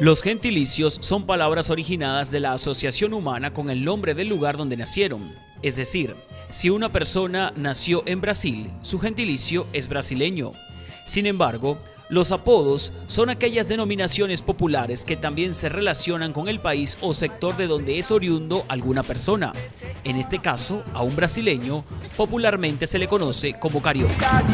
Los gentilicios son palabras originadas de la asociación humana con el nombre del lugar donde nacieron. Es decir, si una persona nació en Brasil, su gentilicio es brasileño. Sin embargo, los apodos son aquellas denominaciones populares que también se relacionan con el país o sector de donde es oriundo alguna persona. En este caso, a un brasileño popularmente se le conoce como carioca.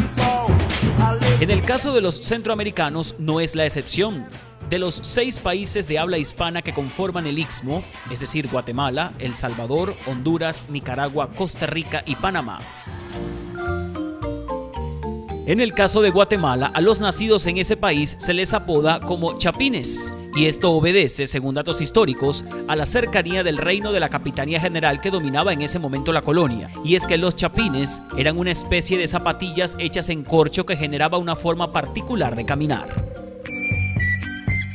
En el caso de los centroamericanos no es la excepción. De los seis países de habla hispana que conforman el Istmo, es decir, Guatemala, El Salvador, Honduras, Nicaragua, Costa Rica y Panamá, en el caso de Guatemala, a los nacidos en ese país se les apoda como chapines, y esto obedece, según datos históricos, a la cercanía del reino de la Capitanía General que dominaba en ese momento la colonia. Y es que los chapines eran una especie de zapatillas hechas en corcho que generaba una forma particular de caminar.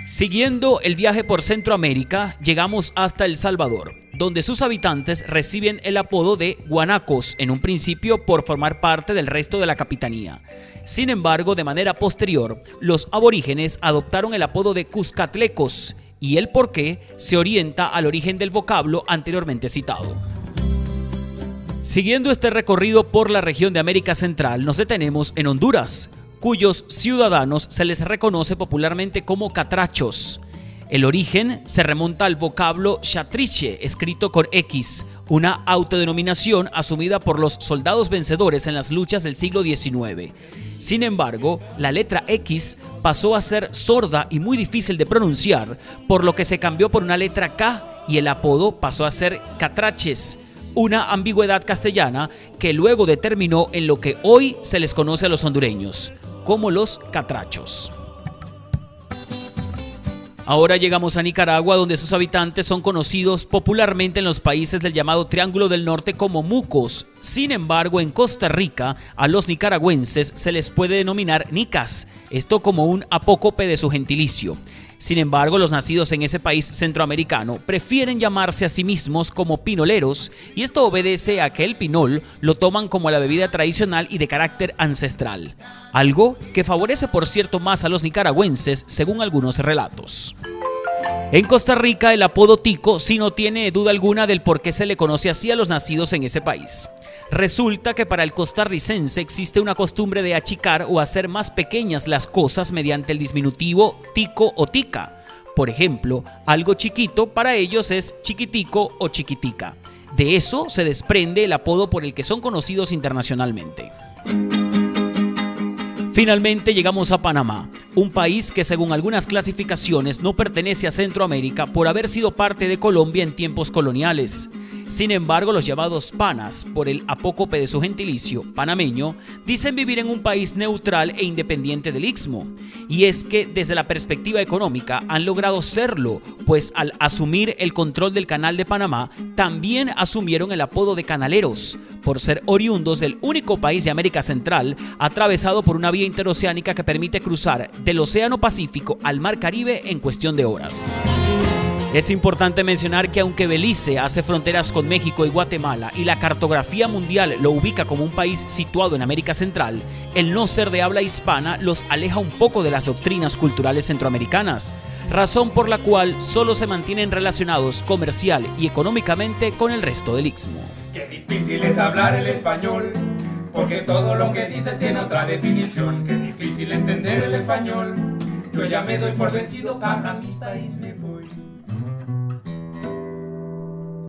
Siguiendo el viaje por Centroamérica, llegamos hasta El Salvador, donde sus habitantes reciben el apodo de guanacos en un principio por formar parte del resto de la capitanía. Sin embargo, de manera posterior, los aborígenes adoptaron el apodo de cuscatlecos y el por qué se orienta al origen del vocablo anteriormente citado. Siguiendo este recorrido por la región de América Central, nos detenemos en Honduras, cuyos ciudadanos se les reconoce popularmente como catrachos. El origen se remonta al vocablo chatriche, escrito con X, una autodenominación asumida por los soldados vencedores en las luchas del siglo XIX. Sin embargo, la letra X pasó a ser sorda y muy difícil de pronunciar, por lo que se cambió por una letra K y el apodo pasó a ser catraches, una ambigüedad castellana que luego determinó en lo que hoy se les conoce a los hondureños, como los catrachos. Ahora llegamos a Nicaragua, donde sus habitantes son conocidos popularmente en los países del llamado Triángulo del Norte como mucos. Sin embargo, en Costa Rica, a los nicaragüenses se les puede denominar nicas, esto como un apócope de su gentilicio. Sin embargo, los nacidos en ese país centroamericano prefieren llamarse a sí mismos como pinoleros y esto obedece a que el pinol lo toman como la bebida tradicional y de carácter ancestral, algo que favorece por cierto más a los nicaragüenses según algunos relatos. En Costa Rica el apodo tico sí no tiene duda alguna del por qué se le conoce así a los nacidos en ese país. Resulta que para el costarricense existe una costumbre de achicar o hacer más pequeñas las cosas mediante el disminutivo tico o tica. Por ejemplo, algo chiquito para ellos es chiquitico o chiquitica. De eso se desprende el apodo por el que son conocidos internacionalmente. Finalmente llegamos a Panamá, un país que según algunas clasificaciones no pertenece a Centroamérica por haber sido parte de Colombia en tiempos coloniales. Sin embargo, los llamados panas, por el apócope de su gentilicio, panameño, dicen vivir en un país neutral e independiente del Istmo. Y es que desde la perspectiva económica han logrado serlo, pues al asumir el control del canal de Panamá, también asumieron el apodo de canaleros, por ser oriundos del único país de América Central atravesado por una vía interoceánica que permite cruzar del Océano Pacífico al Mar Caribe en cuestión de horas. Es importante mencionar que aunque Belice hace fronteras con México y Guatemala y la cartografía mundial lo ubica como un país situado en América Central, el no ser de habla hispana los aleja un poco de las doctrinas culturales centroamericanas, razón por la cual solo se mantienen relacionados comercial y económicamente con el resto del Istmo. Qué difícil es hablar el español, porque todo lo que dices tiene otra definición. Qué difícil entender el español. Yo ya me doy por vencido, para mi país me voy.